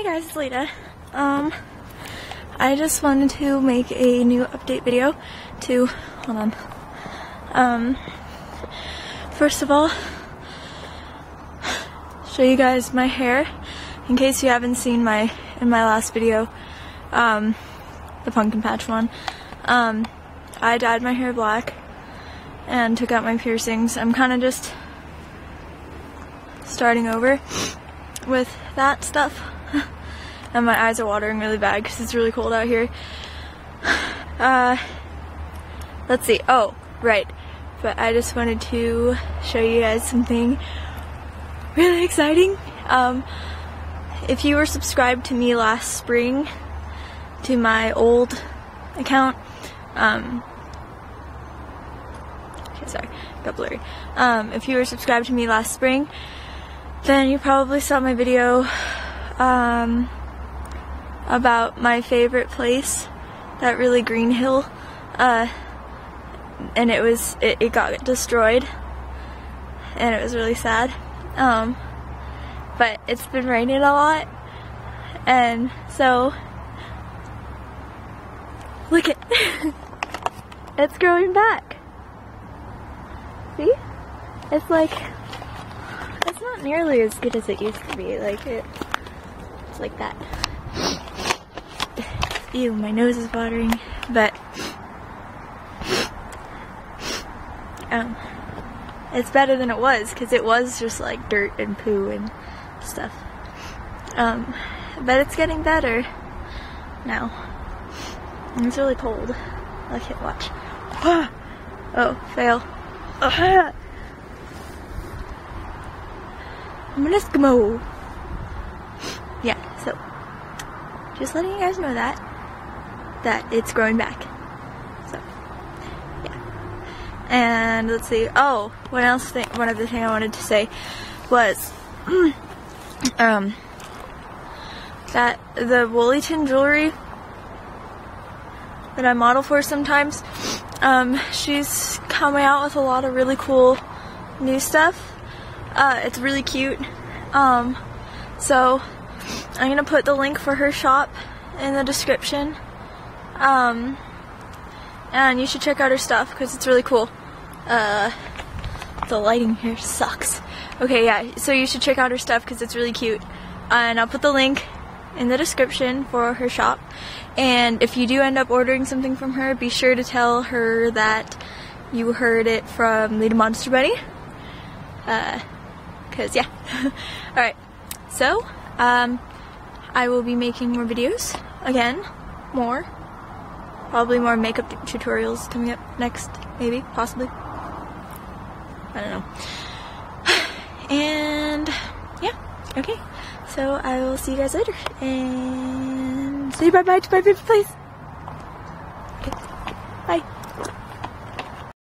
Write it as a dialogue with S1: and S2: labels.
S1: Hey guys, it's Leda. Um, I just wanted to make a new update video to, hold on. Um, first of all, show you guys my hair in case you haven't seen my, in my last video, um, the pumpkin patch one. Um, I dyed my hair black and took out my piercings. I'm kind of just starting over with that stuff. And my eyes are watering really bad because it's really cold out here. Uh, let's see. Oh, right. But I just wanted to show you guys something really exciting. Um, if you were subscribed to me last spring to my old account, um, okay, sorry, got blurry. Um, if you were subscribed to me last spring, then you probably saw my video um, about my favorite place, that really green hill, uh, and it was it, it, got destroyed, and it was really sad. Um, but it's been raining a lot, and so look it, it's growing back. See, it's like it's not nearly as good as it used to be. Like it, it's like that. Ew, my nose is watering, but um, it's better than it was because it was just like dirt and poo and stuff. Um, but it's getting better now. It's really cold. I can't watch. Oh, fail. I'm an Eskimo. Yeah, so just letting you guys know that that it's growing back. So yeah. And let's see. Oh, what else? Thing, one other thing I wanted to say was um that the Woollyton jewelry that I model for sometimes, um, she's coming out with a lot of really cool new stuff uh, it's really cute. Um, so I'm gonna put the link for her shop in the description. Um, and you should check out her stuff because it's really cool. Uh, the lighting here sucks. Okay, yeah, so you should check out her stuff because it's really cute. And I'll put the link in the description for her shop. And if you do end up ordering something from her, be sure to tell her that you heard it from Leda Monster Bunny. Uh, because yeah. Alright, so um, I will be making more videos again, more. Probably more makeup tutorials coming up next, maybe, possibly. I don't know. And yeah, okay. So I will see you guys later. And say bye bye to my favorite place.